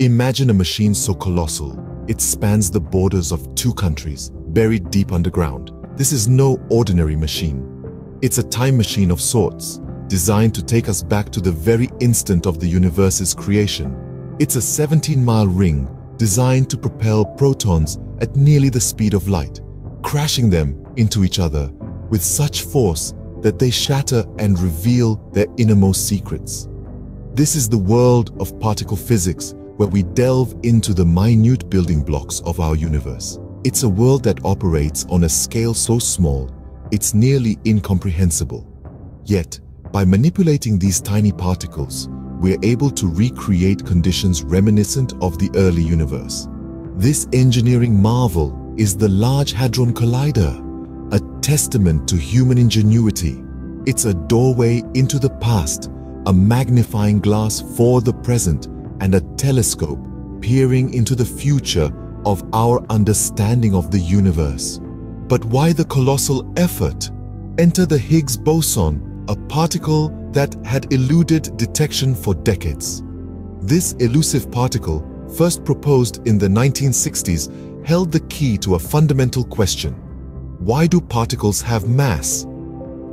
Imagine a machine so colossal, it spans the borders of two countries, buried deep underground. This is no ordinary machine. It's a time machine of sorts, designed to take us back to the very instant of the universe's creation. It's a 17-mile ring designed to propel protons at nearly the speed of light, crashing them into each other with such force that they shatter and reveal their innermost secrets. This is the world of particle physics where we delve into the minute building blocks of our universe. It's a world that operates on a scale so small, it's nearly incomprehensible. Yet, by manipulating these tiny particles, we're able to recreate conditions reminiscent of the early universe. This engineering marvel is the Large Hadron Collider, a testament to human ingenuity. It's a doorway into the past, a magnifying glass for the present, and a telescope peering into the future of our understanding of the universe. But why the colossal effort? Enter the Higgs boson, a particle that had eluded detection for decades. This elusive particle, first proposed in the 1960s, held the key to a fundamental question. Why do particles have mass?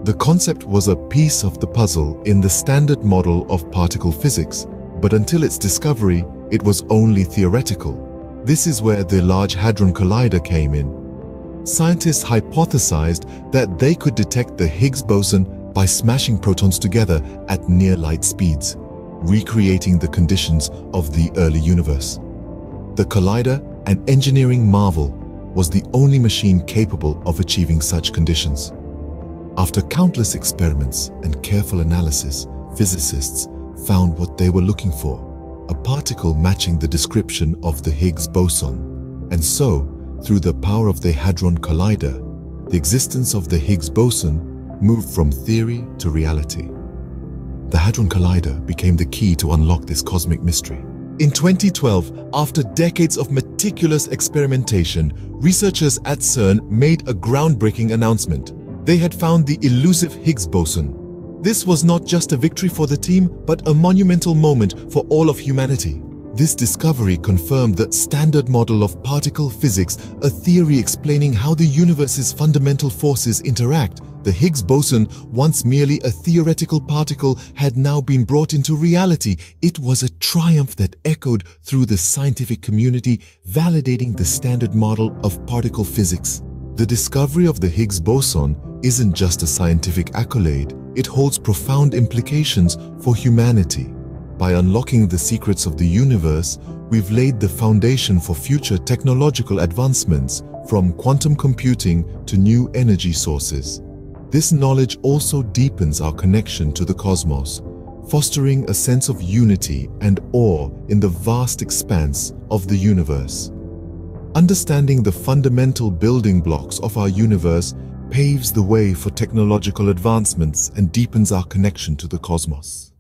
The concept was a piece of the puzzle in the standard model of particle physics, but until its discovery, it was only theoretical. This is where the Large Hadron Collider came in. Scientists hypothesized that they could detect the Higgs boson by smashing protons together at near light speeds, recreating the conditions of the early universe. The collider, an engineering marvel, was the only machine capable of achieving such conditions. After countless experiments and careful analysis, physicists found what they were looking for, a particle matching the description of the Higgs boson. And so, through the power of the Hadron Collider, the existence of the Higgs boson moved from theory to reality. The Hadron Collider became the key to unlock this cosmic mystery. In 2012, after decades of meticulous experimentation, researchers at CERN made a groundbreaking announcement. They had found the elusive Higgs boson, this was not just a victory for the team, but a monumental moment for all of humanity. This discovery confirmed the standard model of particle physics, a theory explaining how the universe's fundamental forces interact. The Higgs boson, once merely a theoretical particle, had now been brought into reality. It was a triumph that echoed through the scientific community, validating the standard model of particle physics. The discovery of the Higgs boson isn't just a scientific accolade, it holds profound implications for humanity. By unlocking the secrets of the universe, we've laid the foundation for future technological advancements, from quantum computing to new energy sources. This knowledge also deepens our connection to the cosmos, fostering a sense of unity and awe in the vast expanse of the universe. Understanding the fundamental building blocks of our universe paves the way for technological advancements and deepens our connection to the cosmos.